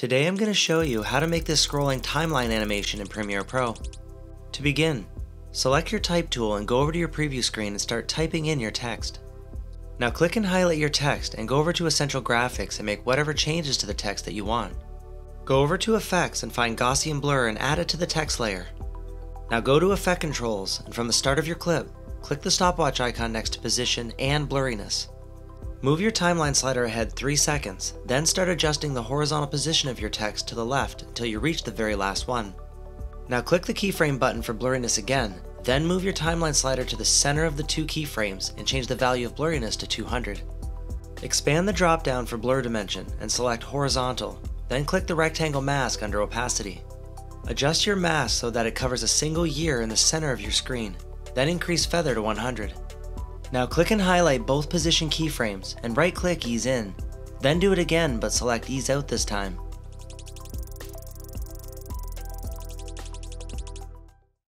Today I'm going to show you how to make this scrolling timeline animation in Premiere Pro. To begin, select your type tool and go over to your preview screen and start typing in your text. Now click and highlight your text and go over to Essential Graphics and make whatever changes to the text that you want. Go over to Effects and find Gaussian Blur and add it to the text layer. Now go to Effect Controls and from the start of your clip, click the stopwatch icon next to Position and Blurriness. Move your timeline slider ahead 3 seconds, then start adjusting the horizontal position of your text to the left until you reach the very last one. Now click the keyframe button for blurriness again, then move your timeline slider to the center of the two keyframes and change the value of blurriness to 200. Expand the drop down for blur dimension and select horizontal, then click the rectangle mask under opacity. Adjust your mask so that it covers a single year in the center of your screen, then increase feather to 100. Now click and highlight both position keyframes and right click ease in. Then do it again but select ease out this time.